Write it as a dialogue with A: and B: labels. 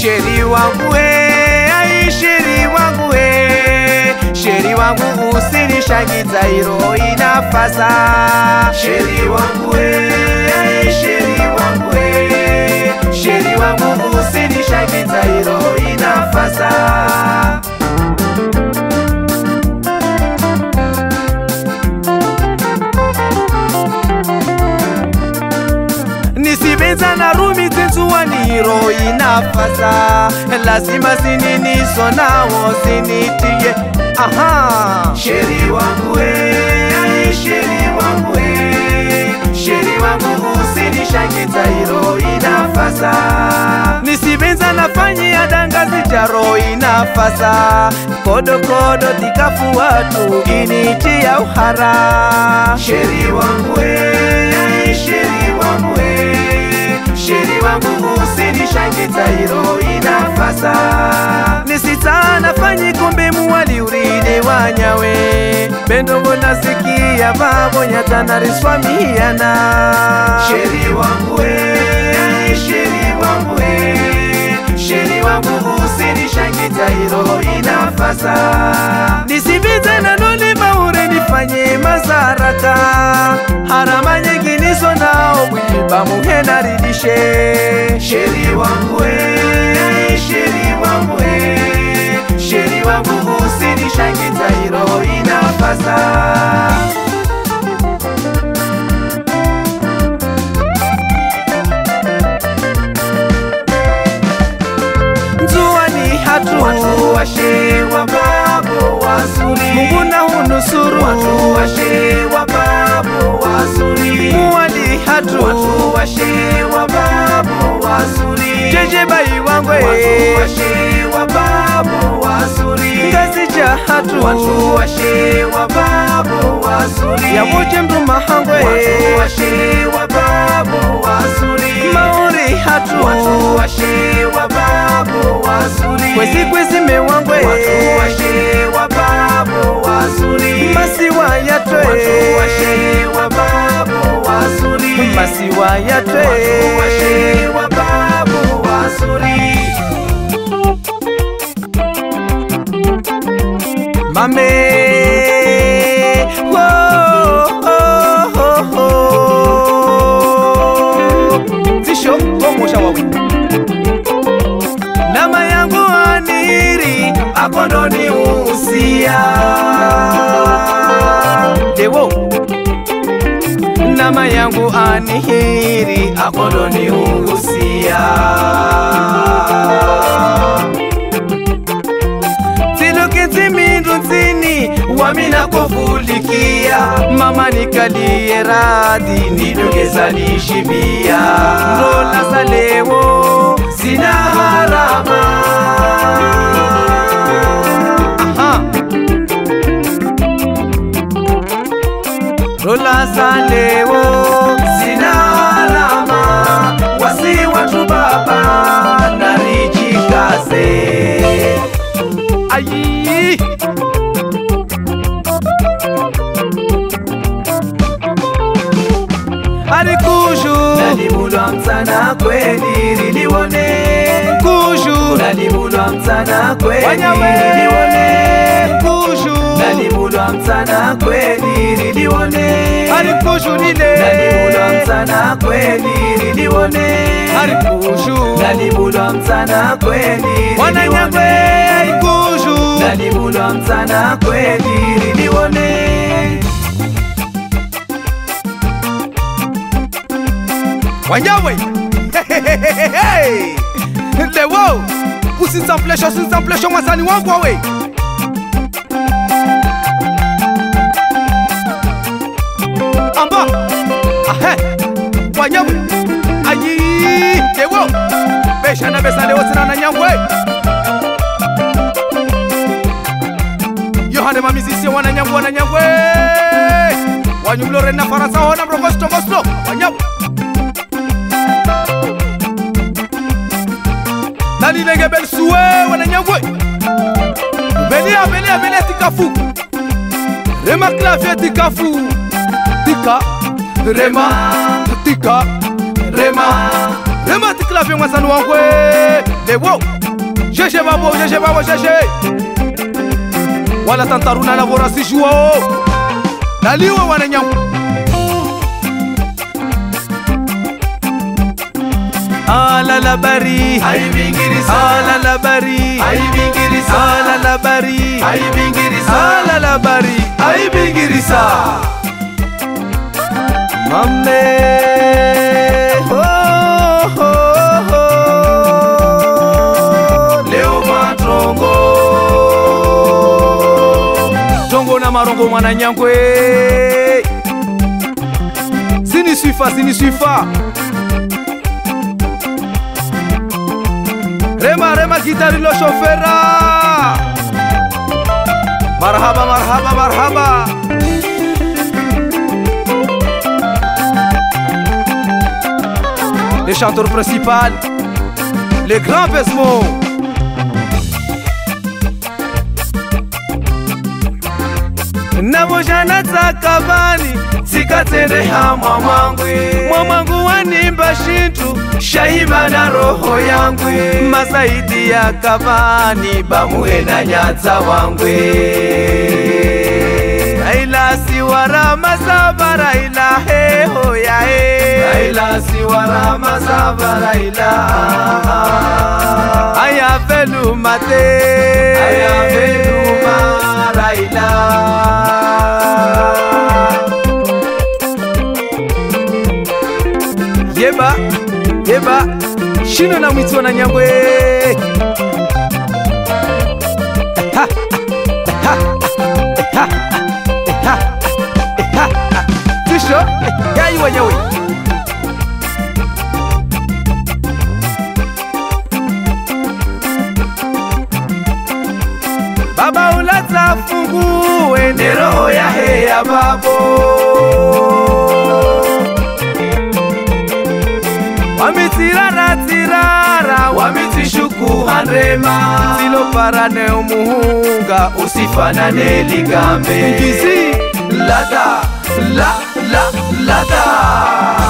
A: Sheri wangu we, ai sheri wangu we, sheri wangu usinishangiza hilo inafasa. Sheri rumi roho inafasa lazima sininiso nao zinitie. aha. Sheri wangu we ai sheri wangu we. Sheri wangu usinishangiza hilo inafasa. Nisibenza nafanyia dangazi jaro inafasa. Kodokodo tikafu watu initia uhara. Sheri wangu we bendongo nasikia vavonyatanariswamiyana sheri wangu we sheri wangu we. Sheri wangu usinishangiza hilo inafasa nisibize nuli maure nifanye mazaraka harama nyingi niso nao mwiba muhena ridishe sheri wangu we sheri wangu we. Sheri wangu usinishangiza hilo inafasa Nzua ni hatu. Watu washe wa babu wazuri Mungu na hunusuru watu washe wa babu wazuri Muwali hatu. Watu washe wa babu wazuri Jeje bai wangwe. Watu washe watu washe wa babu wazuri Ya muje mtu mahangwe watu washe wa babu wazuri Mauri hatu. Watu washe wa babu wazuri Kwezi kwezi mewangwe. Watu washe wa babu wazuri Masiwa yatwe. Watu washe wa babu wazuri Masiwa yatwe. Watu washe mame zisho oh, oh, oh, womusha wawe nama yangu aniri akondoniusia dewo nama yangu anihiri akondoniusia kufulikia mama nikalie radhi nidogeza nishibia ndo leo mudwa mchana kweli nione mkushu nani mudwa mchana kweli nione ari mkushu nile nani mudwa mchana kweli nione ari mkushu nani mudwa mchana kweli wananyangwe mkushu nani mudwa mchana kweli nione Wanyawe! Hey, hey, hey, hey, hey. Lewo! kusinza mplesho sinza mplesho mwazani wangu awe. Amba. Ahe. Wanyawe ayi. Yewo. Beshana besalewosirana nyangwe yohane mamizisi wananyangwe wananyangwe wanyumlorena faransa hona mrongositongosilo wanyawe wana nyangwe. Belia belia belia tikafu. Rema tikafu. Tika rema tika rema. Rema wangwe lewo sheshe babo sheshe babo sheshe wala tantaruna na bora sijua naliwe wana nyangwe ala la bari ala la bari ala la bari ala la bari aibingirisa mame oh, oh, oh. leo matrongo. Tongo na marongo mwana nyangwe siniswifa siniswifa رما رما كيتاريلو شوفيرا مرحبا مرحبا مرحبا Les chanteurs principaux, les grands baissements. na muzhana tsakavani tsikatsende hamwa mwangwi mwamwangu wanimba shintu shaima na roho yangwi. Masaidi ya kavani bamuhe na nyatsa wangwi. Aila siwara masavara ila heho yae aila siwara masavara ila aya velu mate. Aya velu shino na mwitsi na nyangwe. Tisho yayi wenyewe. Baba ulaza fungu ne roho ya heya babo wamitsishukuhandrema tsiloparane umuhunga usifanane ligambe. Ngizi lada la la lada